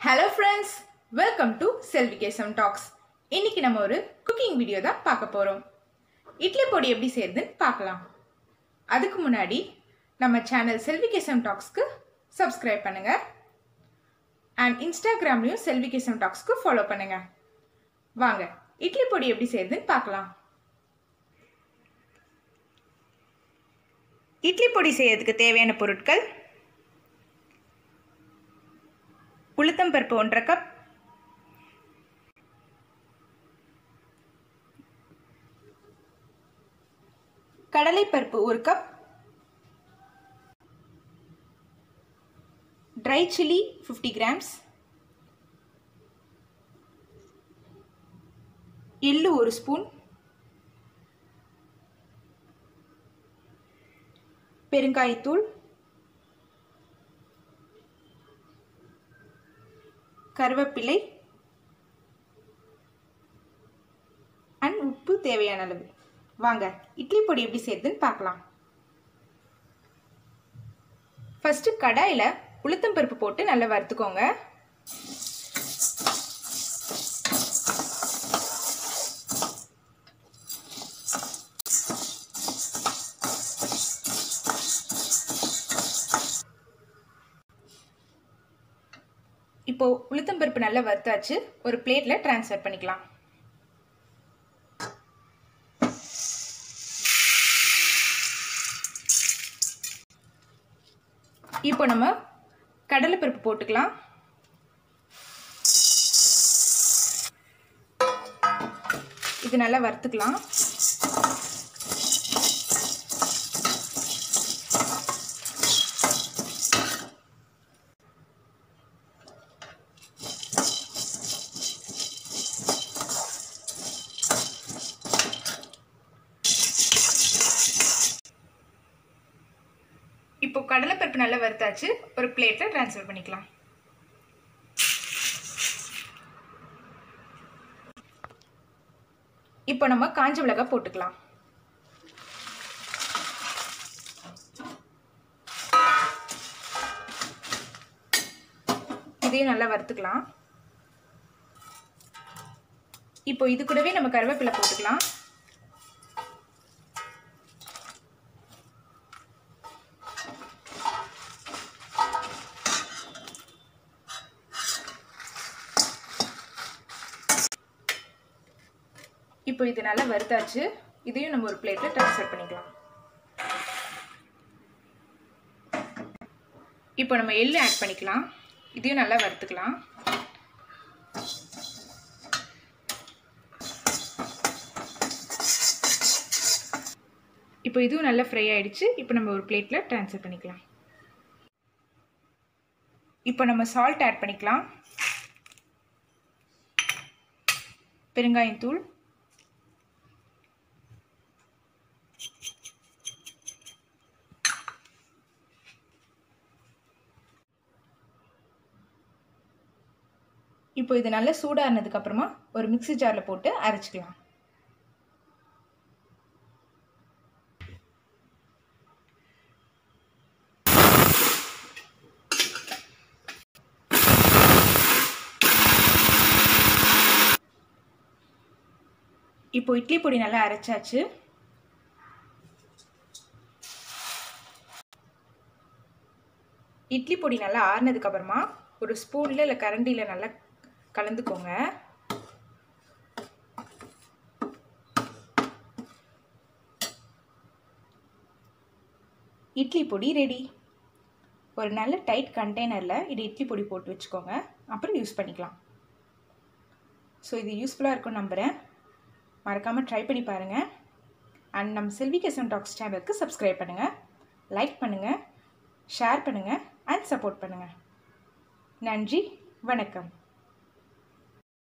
Hello friends welcome to Selvikesam talks இன்னைக்கு நம்ம ஒரு குக்கிங் வீடியோ தான் பார்க்க போகிறோம் இட்லி பொடி எப்படி செய்யறதுன்னு பார்க்கலாம். அதுக்கு முன்னாடி நம்ம சேனல் செல்விகேசம் டாக்ஸ்க்கு சப்ஸ்கிரைப் பண்ணுங்க. அண்ட் இன்ஸ்டாகிராம்லையும் செல்விகேசம் டாக்ஸ்க்கு ஃபாலோ பண்ணுங்க. வாங்க இட்லி பொடி எப்படி செய்யறதுன்னு பார்க்கலாம். இட்லி பொடி செய்யறதுக்கு தேவையான பொருட்கள் உளுத்தம்பருப்பு ஒன்றரை கப் கடலைப்பருப்பு ஒரு cup dry chilli fifty grams எள்ளு ஒரு ஸ்பூன் பெருங்காயத்தூள். கருவேப்பிலை அண்ட் உப்பு தேவையான அளவு. வாங்க இட்லி பொடி எப்படி செய்யுதுன்னு பார்க்கலாம். ஃபஸ்ட்டு கடாயில் உளுத்தம் பருப்பு போட்டு நல்லா வறுத்துக்கோங்க. இப்போ உளுத்தம் பருப்பு நல்லா வறுத்தாச்சு. ஒரு பிளேட்டில் டிரான்ஸ்ஃபர் பண்ணிக்கலாம். இப்போ நம்ம கடலைப்பருப்பு போட்டுக்கலாம். இது நல்லா வறுத்துக்கலாம். இப்போ கடலைப்பருப்பு நல்லா வறுத்தாச்சு. ஒரு பிளேட்டில் ட்ரான்ஸ்ஃபர் பண்ணிக்கலாம். இப்போ நம்ம காஞ்ச மிளகாய் போட்டுக்கலாம். இதையும் நல்லா வறுத்துக்கலாம். இப்போ இது கூடவே நம்ம கருவேப்பிலை போட்டுக்கலாம். இப்போ இது நல்லா வறுத்தாச்சு. இதையும் நம்ம ஒரு பிளேட்டில் ட்ரான்ஸ்ஃபர் பண்ணிக்கலாம். இப்போ நம்ம எள்ளு ஆட் பண்ணிக்கலாம். இதையும் நல்லா வறுத்துக்கலாம். இப்போ இதுவும் நல்லா ஃப்ரை ஆகிடுச்சு இப்போ நம்ம ஒரு பிளேட்டில் ட்ரான்ஸ்ஃபர் பண்ணிக்கலாம். இப்போ நம்ம சால்ட் ஆட் பண்ணிக்கலாம். பெருங்காயத்தூள். இப்போ இது நல்லா சூடானதுக்கு அப்புறமா ஒரு மிக்சி ஜாரில் போட்டு அரைச்சிக்கலாம். இப்போ இட்லி பொடி நல்லா அரைச்சாச்சு. இட்லி பொடி நல்லா ஆறுனதுக்கு அப்புறமா ஒரு ஸ்பூனில் இல்லை கரண்டியில் நல்லா கலந்துக்கோங்க. இட்லி பொடி ரெடி ஒரு நல்ல டைட் கண்டெய்னரில் இது இட்லி பொடி போட்டு வச்சுக்கோங்க. அப்புறம் யூஸ் பண்ணிக்கலாம். ஸோ இது யூஸ்ஃபுல்லாக இருக்கும் நம்புகிறேன் மறக்காமல் ட்ரை பண்ணி பாருங்கள் அண்ட் நம்ம செல்விகேசன் டாக்ஸ் சேனலுக்கு சப்ஸ்கிரைப் பண்ணுங்கள் லைக் பண்ணுங்கள் ஷேர் பண்ணுங்கள் அண்ட் சப்போர்ட் பண்ணுங்கள் நன்றி. வணக்கம்.